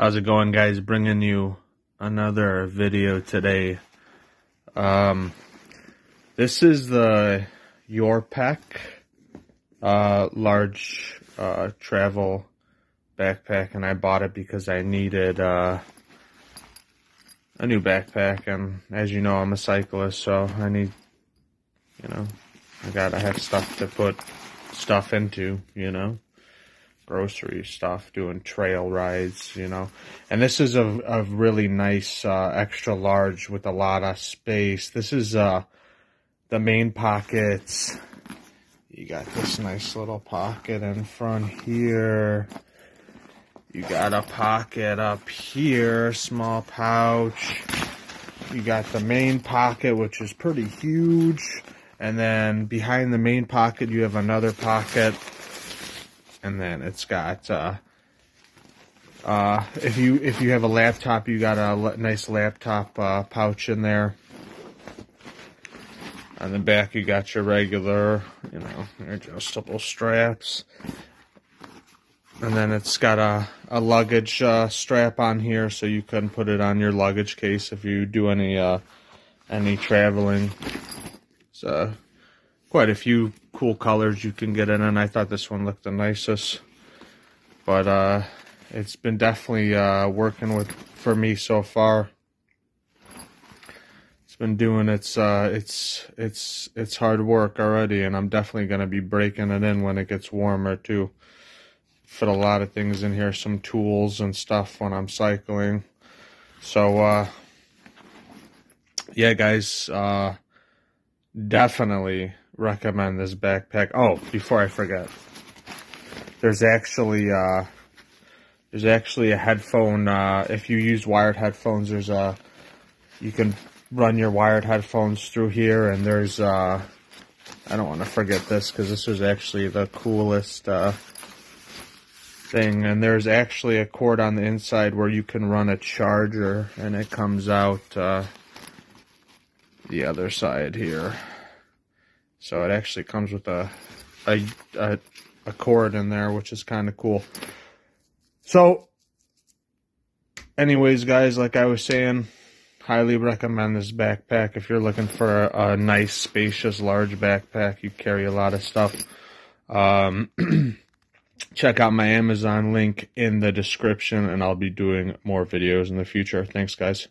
How's it going, guys? Bringing you another video today. Um, this is the YOREPEK uh, large uh, travel backpack, and I bought it because I needed uh, a new backpack. And as you know, I'm a cyclist, so I need, you know, I gotta have stuff to put stuff into, you know grocery stuff, doing trail rides, you know. And this is a, a really nice uh, extra large with a lot of space. This is uh, the main pockets. You got this nice little pocket in front here. You got a pocket up here, small pouch. You got the main pocket, which is pretty huge. And then behind the main pocket, you have another pocket and then it's got uh, uh, if you if you have a laptop, you got a nice laptop uh, pouch in there. On the back, you got your regular, you know, adjustable straps. And then it's got a, a luggage uh, strap on here, so you can put it on your luggage case if you do any uh, any traveling. So quite a few cool colors you can get in, and I thought this one looked the nicest. But uh, it's been definitely uh, working with for me so far. It's been doing its uh, its its its hard work already, and I'm definitely gonna be breaking it in when it gets warmer too. Fit a lot of things in here, some tools and stuff when I'm cycling. So uh, yeah, guys, uh, definitely recommend this backpack. Oh, before I forget, there's actually uh, there's actually a headphone. Uh, if you use wired headphones, there's a you can run your wired headphones through here, and there's uh, I don't want to forget this because this was actually the coolest uh, thing. And there's actually a cord on the inside where you can run a charger, and it comes out uh, the other side here. So it actually comes with a a, a, a cord in there, which is kind of cool. So, anyways, guys, like I was saying, highly recommend this backpack if you're looking for a, a nice, spacious, large backpack. You carry a lot of stuff. Um, check out my Amazon link in the description, and I'll be doing more videos in the future. Thanks, guys.